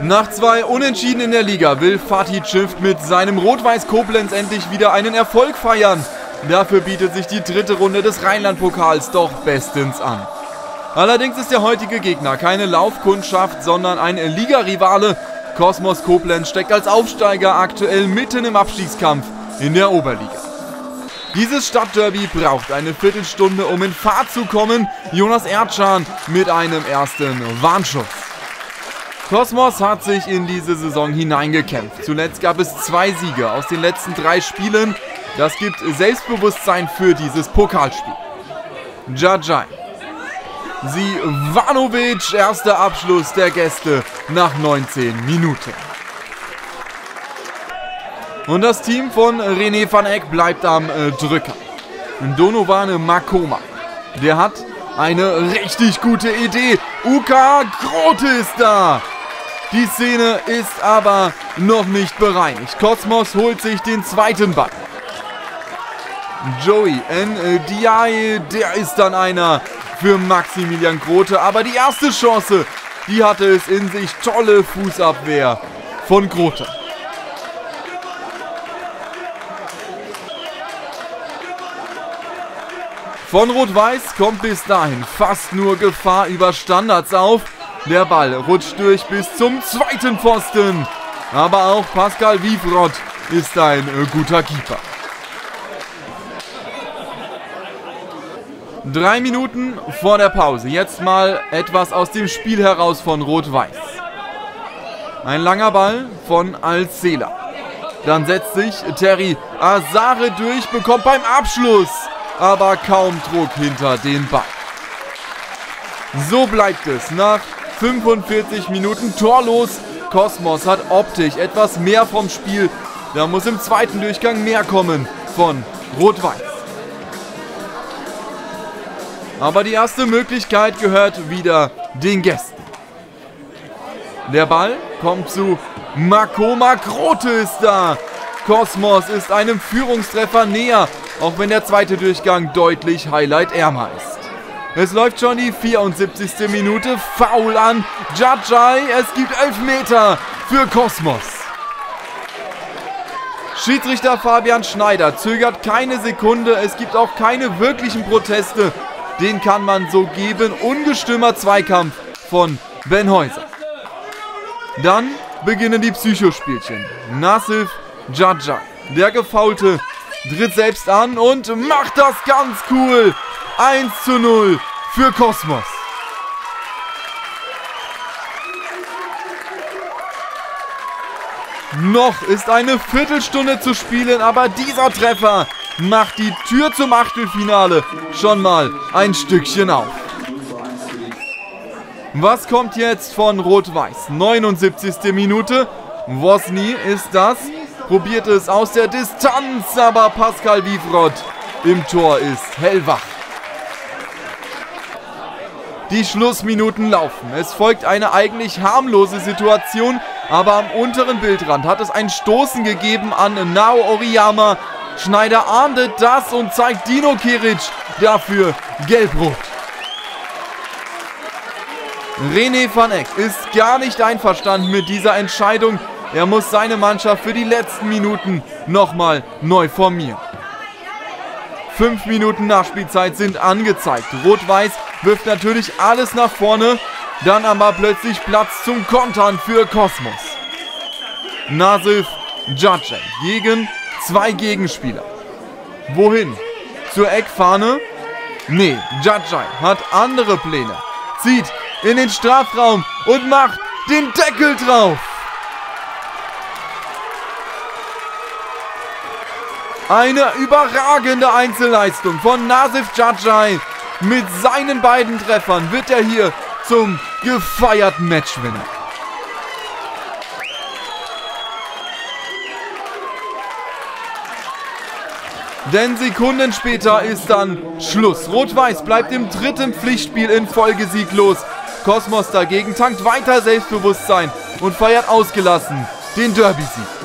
Nach zwei Unentschieden in der Liga will Fatih Schift mit seinem Rot-Weiß Koblenz endlich wieder einen Erfolg feiern. Dafür bietet sich die dritte Runde des Rheinland-Pokals doch bestens an. Allerdings ist der heutige Gegner keine Laufkundschaft, sondern ein Ligarivale. Kosmos Koblenz steckt als Aufsteiger aktuell mitten im Abstiegskampf in der Oberliga. Dieses Stadtderby braucht eine Viertelstunde, um in Fahrt zu kommen. Jonas Erdschan mit einem ersten Warnschuss. Kosmos hat sich in diese Saison hineingekämpft. Zuletzt gab es zwei Siege aus den letzten drei Spielen. Das gibt Selbstbewusstsein für dieses Pokalspiel. Jajai. Sivanovic, erster Abschluss der Gäste nach 19 Minuten. Und das Team von René van Eck bleibt am äh, Drücker. Donovan Makoma, der hat eine richtig gute Idee. Uka Grote ist da. Die Szene ist aber noch nicht bereinigt. Kosmos holt sich den zweiten Ball. Joey Ndiaye, der ist dann einer für Maximilian Grote. Aber die erste Chance, die hatte es in sich. Tolle Fußabwehr von Grote. Von Rot-Weiß kommt bis dahin fast nur Gefahr über Standards auf. Der Ball rutscht durch bis zum zweiten Pfosten. Aber auch Pascal Wifrott ist ein äh, guter Keeper. Drei Minuten vor der Pause. Jetzt mal etwas aus dem Spiel heraus von Rot-Weiß. Ein langer Ball von Alcela. Dann setzt sich Terry Azare durch, bekommt beim Abschluss aber kaum Druck hinter den Ball. So bleibt es nach 45 Minuten torlos. Kosmos hat optisch etwas mehr vom Spiel. Da muss im zweiten Durchgang mehr kommen von Rot-Weiß. Aber die erste Möglichkeit gehört wieder den Gästen. Der Ball kommt zu Makoma Grote ist da. Kosmos ist einem Führungstreffer näher, auch wenn der zweite Durchgang deutlich highlight-ärmer ist. Es läuft schon die 74. Minute. Foul an Jajai. Es gibt Elfmeter für Kosmos. Schiedsrichter Fabian Schneider zögert keine Sekunde. Es gibt auch keine wirklichen Proteste. Den kann man so geben. Ungestümer Zweikampf von Ben Häuser. Dann beginnen die Psychospielchen. Nassif Jajai, der Gefaulte, tritt selbst an und macht das ganz cool. 1 zu 0 für Kosmos. Noch ist eine Viertelstunde zu spielen, aber dieser Treffer macht die Tür zum Achtelfinale schon mal ein Stückchen auf. Was kommt jetzt von Rot-Weiß? 79. Minute. Wosny ist das. Probiert es aus der Distanz, aber Pascal Wifrott im Tor ist hellwach. Die Schlussminuten laufen. Es folgt eine eigentlich harmlose Situation, aber am unteren Bildrand hat es ein Stoßen gegeben an Nao Oriyama. Schneider ahndet das und zeigt Dino Kiric dafür gelb-rot. René van Eck ist gar nicht einverstanden mit dieser Entscheidung. Er muss seine Mannschaft für die letzten Minuten nochmal neu formieren. Fünf Minuten Nachspielzeit sind angezeigt. Rot-Weiß wirft natürlich alles nach vorne. Dann aber plötzlich Platz zum Kontern für Kosmos. Nasif Jacek gegen zwei Gegenspieler. Wohin? Zur Eckfahne? Nee, Jacek hat andere Pläne. Zieht in den Strafraum und macht den Deckel drauf. Eine überragende Einzelleistung von Nasif Jajai. Mit seinen beiden Treffern wird er hier zum gefeierten Matchwinner. Denn Sekunden später ist dann Schluss. Rot-Weiß bleibt im dritten Pflichtspiel in Folge sieglos. Kosmos dagegen tankt weiter Selbstbewusstsein und feiert ausgelassen den Derby-Sieg.